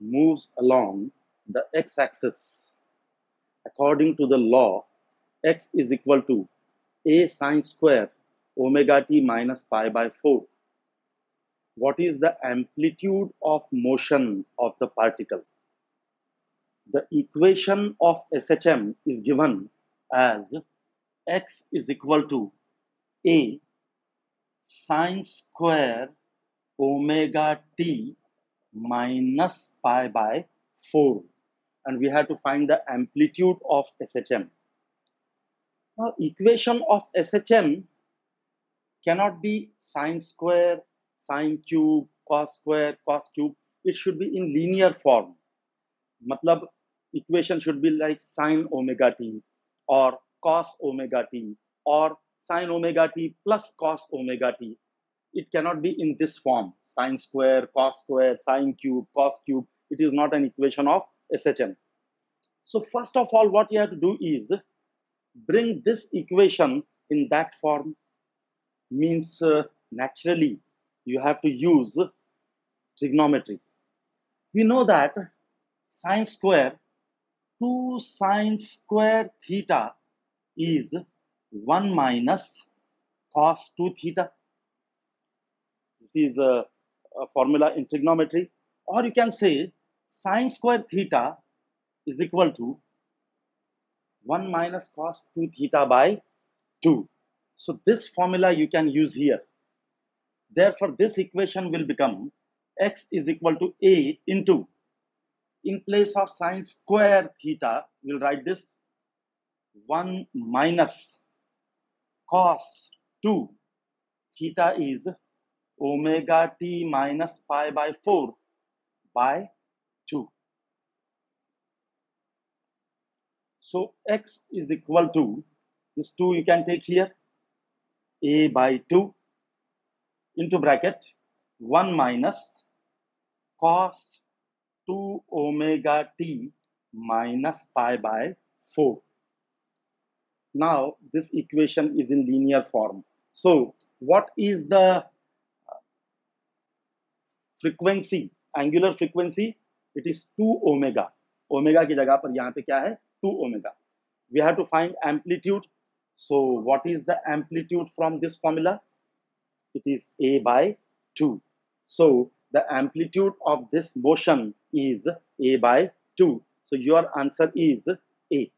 moves along the x-axis. According to the law x is equal to a sine square omega t minus pi by 4 what is the amplitude of motion of the particle? The equation of shm is given as x is equal to a sine square omega t minus pi by 4 and we have to find the amplitude of SHM. Now equation of SHM cannot be sine square, sine cube, cos square, cos cube. It should be in linear form. Matlab equation should be like sine omega t or cos omega t or sine omega t plus cos omega t it cannot be in this form. Sine square cos square sine cube cos cube. It is not an equation of shm so first of all what you have to do is bring this equation in that form. Means uh, naturally you have to use trigonometry. We know that sine square 2 sine square theta is 1 minus cos 2 theta this is a, a formula in trigonometry. Or you can say sine square theta is equal to 1 minus cos 2 theta by 2. So this formula you can use here. Therefore, this equation will become x is equal to a into, in place of sine square theta, we'll write this 1 minus cos 2 theta is omega t minus pi by 4 by 2. So x is equal to this 2 you can take here a by 2 into bracket 1 minus cos 2 omega t minus pi by 4. Now this equation is in linear form. So what is the frequency angular frequency it is to omega omega की जगह पर यहाँ पे क्या है two omega we have to find amplitude so what is the amplitude from this formula it is a by 2 so the amplitude of this motion is a by 2 so your answer is a